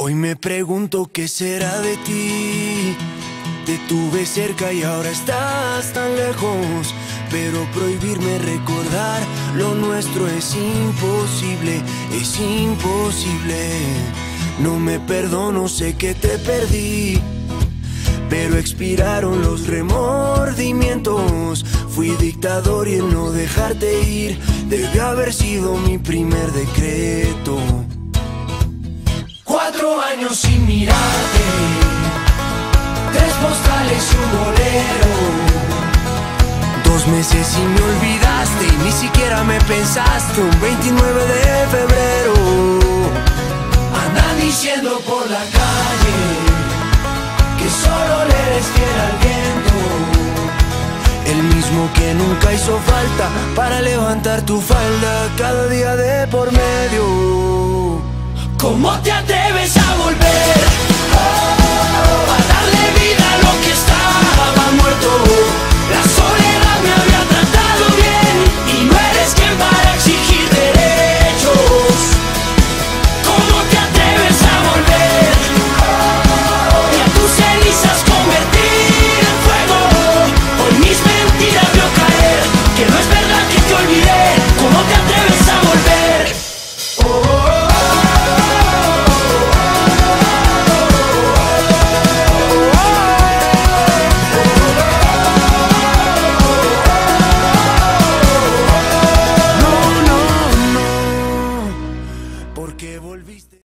Hoy me pregunto qué será de ti. Te tuve cerca y ahora estás tan lejos. Pero prohibirme recordar lo nuestro es imposible, es imposible. No me perdono, sé que te perdí. Pero expiraron los remordimientos. Fui dictador y el no dejarte ir debe haber sido mi primer decreto. Cuatro años sin mirarte, tres postales y un bolero. Dos meses y me olvidaste y ni siquiera me pensaste. Un 29 de febrero, andan diciendo por la calle que solo le eres fiel al viento. El mismo que nunca hizo falta para levantar tu falda cada día de por medio. ¿Cómo te atreves a volver? volviste.